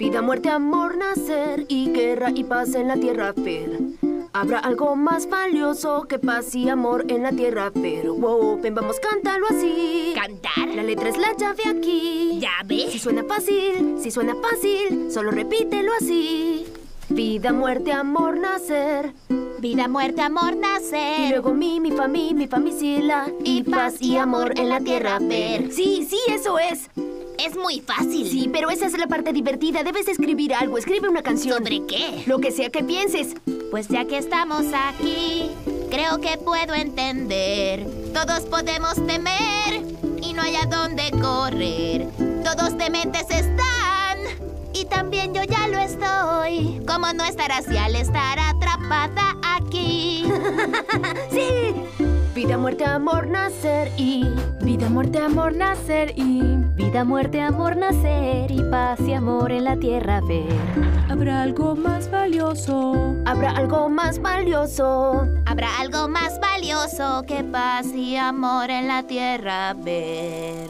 Vida, muerte, amor, nacer y guerra y paz en la tierra ver. Habrá algo más valioso que paz y amor en la tierra, pero wow, ven, vamos, cántalo así. ¿Cantar? La letra es la llave aquí. ¿Ya ves? Si suena fácil, si suena fácil, solo repítelo así. Vida, muerte, amor, nacer. Vida, muerte, amor, Y nacer. luego mi, mi, fa, mi, mi, fa, mi, si, la. Y paz y amor en la tierra ver. Sí, sí, eso es. Es muy fácil. Sí, pero esa es la parte divertida. Debes escribir algo. Escribe una canción. ¿Sobre qué? Lo que sea que pienses. Pues ya que estamos aquí, creo que puedo entender. Todos podemos temer y no hay a dónde correr. Todos dementes están y también yo ya lo estoy. ¿Cómo no estar así al estar atrapada aquí? Muerte, amor, nacer y... Vida, muerte, amor, nacer y vida, muerte, amor, nacer y paz y amor en la tierra ver. Habrá algo más valioso. Habrá algo más valioso. Habrá algo más valioso que paz y amor en la tierra ver.